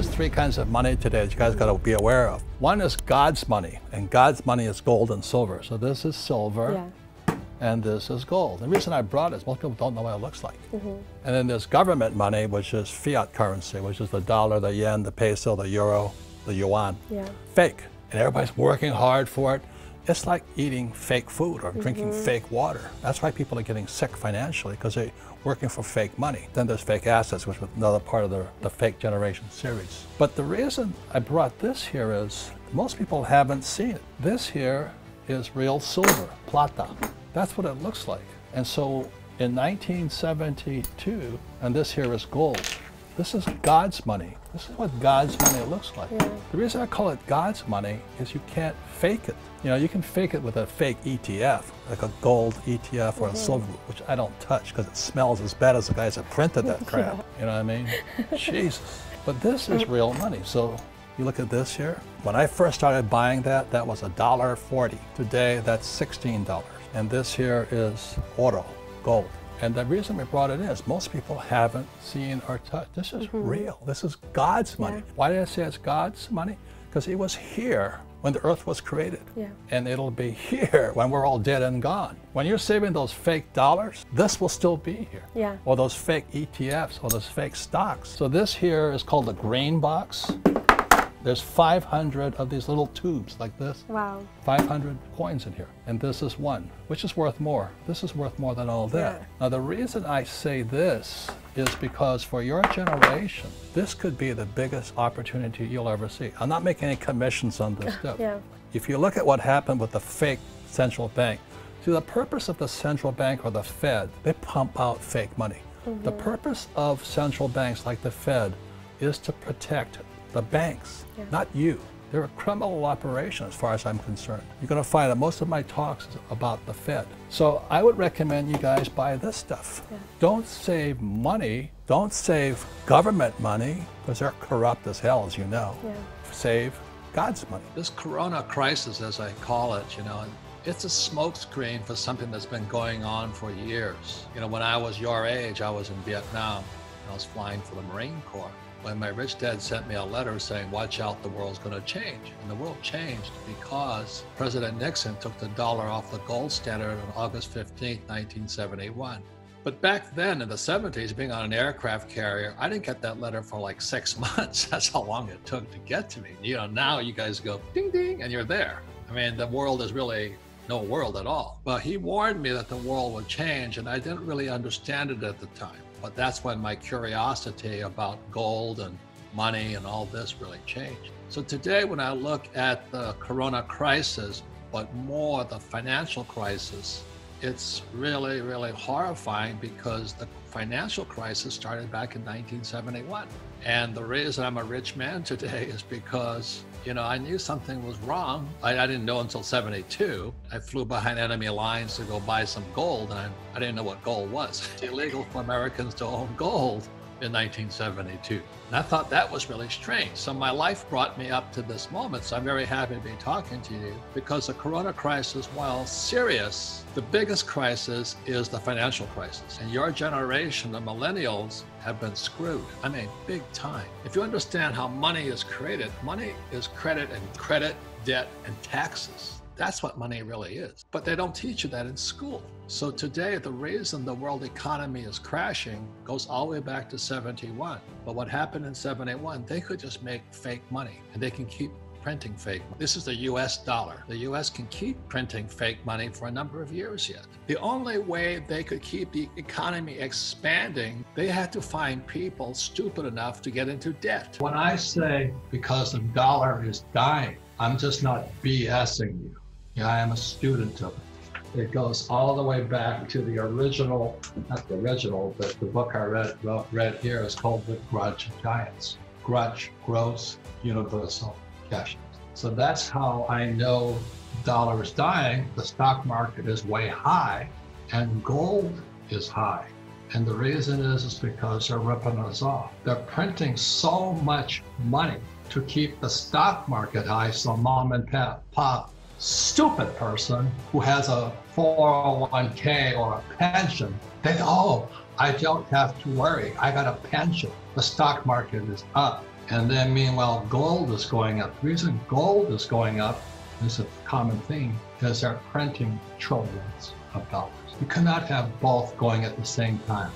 there's three kinds of money today that you guys got to be aware of. One is God's money, and God's money is gold and silver. So this is silver. Yeah. And this is gold. The reason I brought it is most people don't know what it looks like. Mm-hmm. And then there's government money, which is fiat currency, which is the dollar, the yen, the peso, the euro, the yuan. Yeah. Fake. And everybody's working hard for it. It's like eating fake food or drinking Mm-hmm. fake water. That's why people are getting sick financially because they're working for fake money. Then there's fake assets, which was another part of the, the fake generation series. But the reason I brought this here is most people haven't seen it. This here is real silver, plata. That's what it looks like. And so in 1972, and this here is gold. This is God's money. This is what God's money looks like. Yeah. The reason I call it God's money is you can't fake it. You know, you can fake it with a fake ETF, like a gold ETF or a mm-hmm. silver, which I don't touch because it smells as bad as the guys that printed that crap. You know what I mean? Jesus. But this is mm. real money. So you look at this here. When I first started buying that, that was a dollar forty. Today, that's sixteen dollars. And this here is oro, gold. And the reason we brought it in is most people haven't seen or touched. This is mm-hmm. real. This is God's money. Yeah. Why did I say it's God's money? Because it was here when the earth was created. Yeah. And it'll be here when we're all dead and gone. When you're saving those fake dollars, this will still be here. Yeah. Or those fake ETFs or those fake stocks. So this here is called the grain box. There's 500 of these little tubes like this. Wow. 500 coins in here. And this is one, which is worth more. This is worth more than all that. Yeah. Now, the reason I say this is because for your generation, this could be the biggest opportunity you'll ever see. I'm not making any commissions on this stuff. Yeah. If you look at what happened with the fake central bank, see, the purpose of the central bank or the Fed, they pump out fake money. The mm-hmm. purpose of central banks like the Fed is to protect the banks, Yeah. not you. They're a criminal operation as far as I'm concerned. You're going to find that most of my talks is about the Fed. So I would recommend you guys buy this stuff. Don't save money. Don't save government money because they're corrupt as hell, as you know. Yeah. Save God's money. This corona crisis, as I call it, you know, it's a smokescreen for something that's been going on for years. You know, when I was your age, I was in Vietnam. I was flying for the Marine Corps. When my rich dad sent me a letter saying, watch out, the world's going to change. And the world changed because President Nixon took the dollar off the gold standard on August 15, 1971. But back then in the 70s, being on an aircraft carrier, I didn't get that letter for like six months. That's how long it took to get to me. You know, now you guys go ding ding and you're there. I mean, the world is really no world at all. But he warned me that the world would change, and I didn't really understand it at the time. But that's when my curiosity about gold and money and all this really changed. So today, when I look at the corona crisis, but more the financial crisis, it's really, really horrifying because the financial crisis started back in 1971. And the reason I'm a rich man today is because, you know, I knew something was wrong. I, I didn't know until 72. I flew behind enemy lines to go buy some gold, and I, I didn't know what gold was. It's illegal for Americans to own gold in 1972. And I thought that was really strange. So my life brought me up to this moment. So I'm very happy to be talking to you because the corona crisis, while serious, the biggest crisis is the financial crisis. And your generation, the millennials, have been screwed. I mean, big time. If you understand how money is created, money is credit and credit, debt, and taxes. That's what money really is. But they don't teach you that in school. So today, the reason the world economy is crashing goes all the way back to 71. But what happened in 71, they could just make fake money and they can keep printing fake money. This is the US dollar. The US can keep printing fake money for a number of years yet. The only way they could keep the economy expanding, they had to find people stupid enough to get into debt. When I say because the dollar is dying, I'm just not BSing you. I am a student of it. It goes all the way back to the original, not the original, but the book I read, read here is called The Grunch of Giants. Grunch, gross, universal cash. So that's how I know dollar is dying, the stock market is way high, and gold is high. And the reason is, is because they're ripping us off. They're printing so much money to keep the stock market high. So mom and pop stupid person who has a 401k or a pension, they, oh, I don't have to worry. I got a pension. The stock market is up And then meanwhile, gold is going up. The reason gold is going up is a common theme because they're printing trillions of dollars. You cannot have both going at the same time.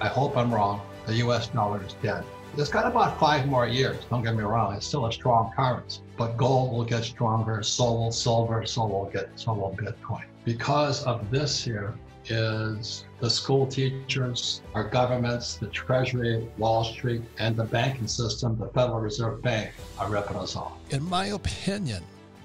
I hope I'm wrong. The US dollar is dead. It's got about five more years. Don't get me wrong. It's still a strong currency, but gold will get stronger. So will silver. So will get. So will Bitcoin. Because of this here is the school teachers, our governments, the Treasury, Wall Street, and the banking system, the Federal Reserve Bank, are ripping us off. In my opinion,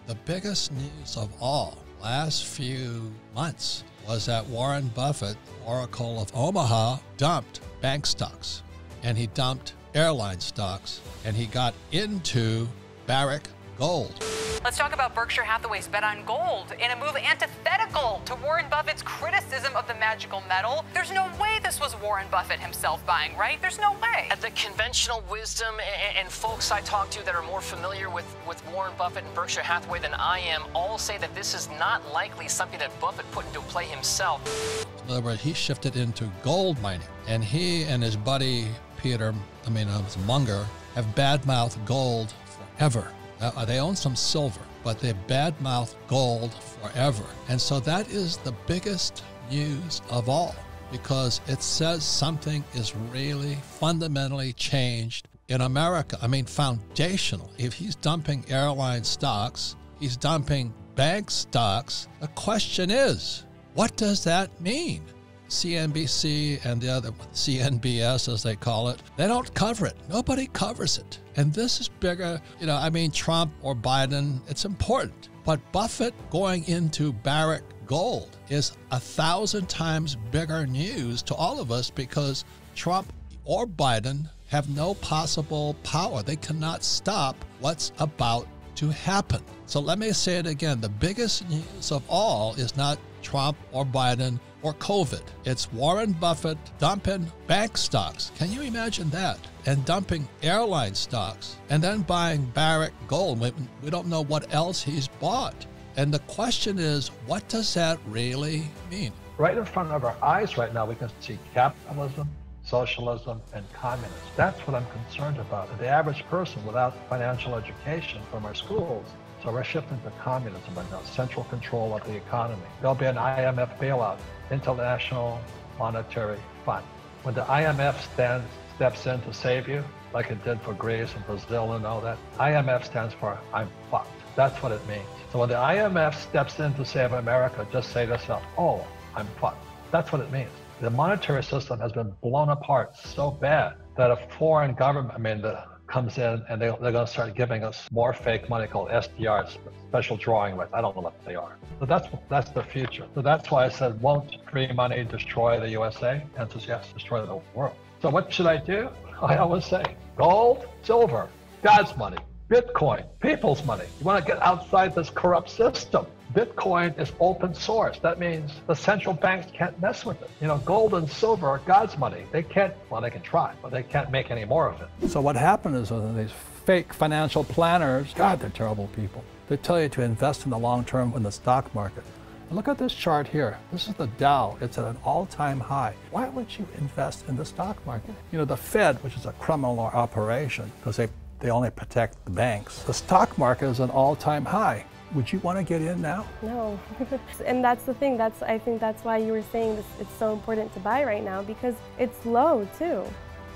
the biggest news of all last few months was that Warren Buffett, Oracle of Omaha, dumped bank stocks and he dumped airline stocks and he got into Barrick Gold. Let's talk about Berkshire Hathaway's bet on gold in a move antithetical to Warren Buffett's criticism of the magical metal. There's no way this was Warren Buffett himself buying, right? There's no way. And the conventional wisdom and, and folks I talk to that are more familiar with, with Warren Buffett and Berkshire Hathaway than I am all say that this is not likely something that Buffett put into play himself. In other words, he shifted into gold mining, and he and his buddy Peter, I mean, uh, Munger, have badmouthed gold forever. Uh, they own some silver, but they badmouth gold forever. And so that is the biggest news of all because it says something is really fundamentally changed in America. I mean, foundational. If he's dumping airline stocks, he's dumping bank stocks. The question is, what does that mean? CNBC and the other CNBS, as they call it, they don't cover it. Nobody covers it. And this is bigger. You know, I mean, Trump or Biden, it's important. But Buffett going into Barrick Gold is a thousand times bigger news to all of us because Trump or Biden have no possible power. They cannot stop what's about to happen. So let me say it again. The biggest news of all is not Trump or Biden or COVID. It's Warren Buffett dumping bank stocks. Can you imagine that? And dumping airline stocks and then buying Barrick Gold. We don't know what else he's bought. And the question is, what does that really mean? Right in front of our eyes right now, we can see capitalism, socialism, and communism. That's what I'm concerned about. The average person without financial education from our schools so we're shifting to communism and central control of the economy. There'll be an IMF bailout, International Monetary Fund. When the IMF stands, steps in to save you, like it did for Greece and Brazil and all that, IMF stands for I'm fucked. That's what it means. So when the IMF steps in to save America, just say to yourself, oh, I'm fucked. That's what it means. The monetary system has been blown apart so bad that a foreign government, I mean, the comes in and they, they're going to start giving us more fake money called SDRs, special drawing rights. I don't know what they are. So that's that's the future. So that's why I said, won't free money destroy the USA? Answer is yes, destroy the world. So what should I do? I always say, gold, silver, God's money, Bitcoin, people's money. You want to get outside this corrupt system. Bitcoin is open source. That means the central banks can't mess with it. You know, gold and silver are God's money. They can't, well, they can try, but they can't make any more of it. So what happened is uh, these fake financial planners, God, they're terrible people. They tell you to invest in the long term in the stock market. And look at this chart here. This is the Dow. It's at an all-time high. Why would you invest in the stock market? You know, the Fed, which is a criminal operation, because they, they only protect the banks. The stock market is an all-time high. Would you want to get in now? No. and that's the thing. That's I think that's why you were saying this, it's so important to buy right now because it's low too.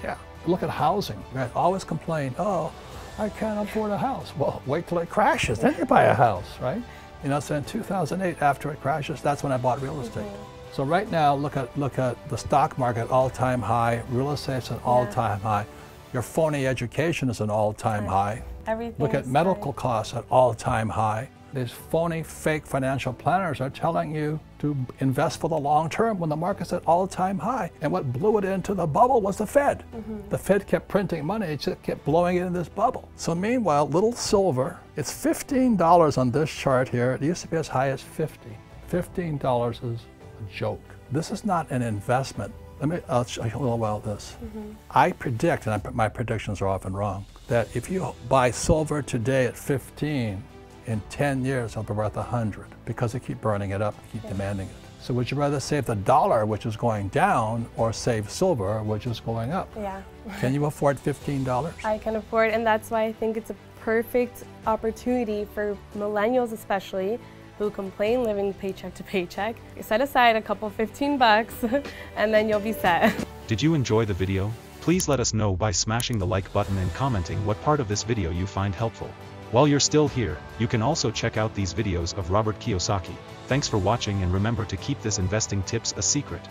Yeah. Look at housing. Guys always complain, oh, I can't afford a house. Well, wait till it crashes, then you buy a house, right? You know, so in 2008, after it crashes, that's when I bought real estate. Mm -hmm. So right now, look at look at the stock market all-time high. Real estate's an all-time high. Your phony education is an all-time high. Everything. Look at medical high. costs at all-time high. These phony, fake financial planners are telling you to invest for the long term when the market's at all-time high. And what blew it into the bubble was the Fed. Mm -hmm. The Fed kept printing money, it just kept blowing it in this bubble. So meanwhile, little silver, it's $15 on this chart here. It used to be as high as 50. $15 is a joke. This is not an investment. Let me, I'll show you a little about this. Mm -hmm. I predict, and I, my predictions are often wrong, that if you buy silver today at 15, in 10 years it'll be worth 100 because they keep burning it up, keep yeah. demanding it. So would you rather save the dollar, which is going down, or save silver, which is going up? Yeah. Can you afford $15? I can afford, and that's why I think it's a perfect opportunity for millennials, especially who complain living paycheck to paycheck. Set aside a couple 15 bucks, and then you'll be set. Did you enjoy the video? Please let us know by smashing the like button and commenting what part of this video you find helpful. While you're still here, you can also check out these videos of Robert Kiyosaki. Thanks for watching and remember to keep this investing tips a secret.